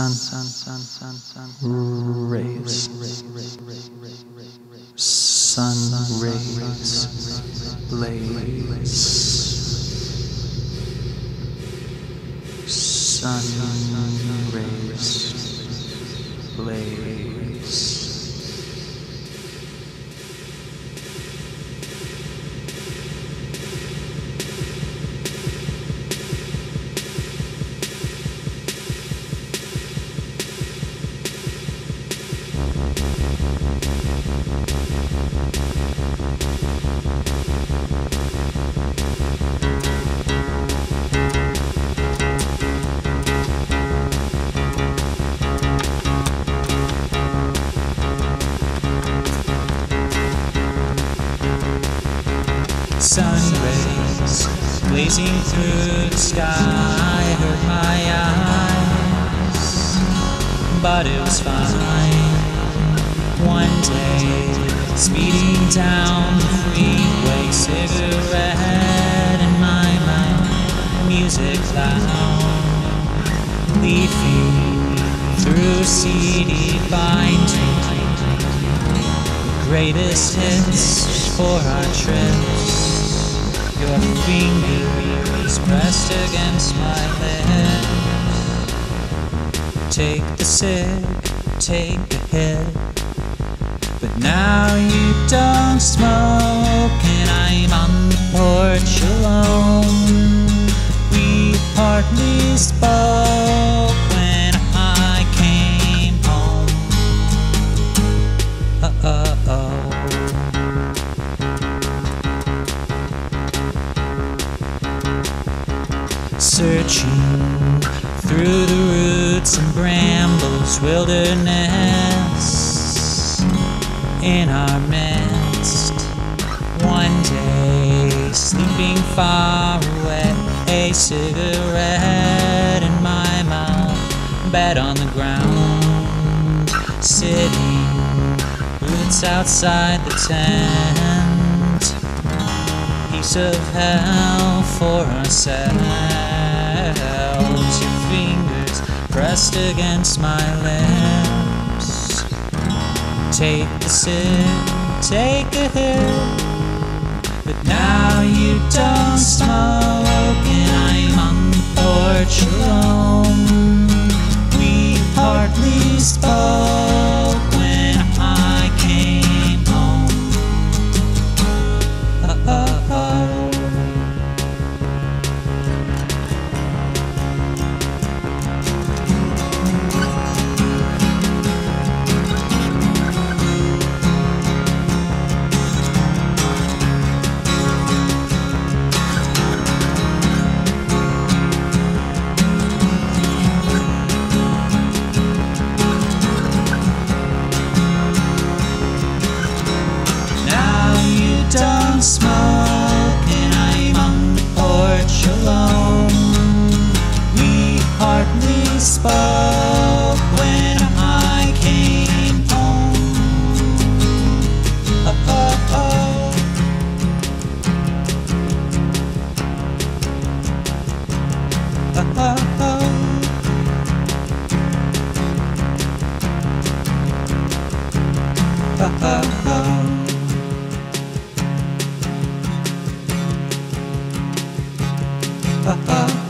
sun, sun, sun, sun, sun, rays, sun rays, blaze, sun rays, Sun rays blazing through the sky hurt my eyes, but it was fine. Speeding down the freeway, cigarette in my mouth, music loud, leafing through CD binding greatest hits for our trips. Your fingers pressed against my lips. Take the cig, take the hit. But now you don't smoke, and I'm on the porch alone. We hardly spoke when I came home. Uh uh oh. Searching through the roots and brambles, wilderness in our midst. One day, sleeping far away, a cigarette in my mouth, bed on the ground, sitting roots outside the tent piece of hell for ourselves. Your fingers pressed against my lips. Take the sip, take a hit. But now you don't smoke, spoke when I came home. Oh, oh, oh. Oh, oh, oh. Oh, oh, oh. Oh, oh.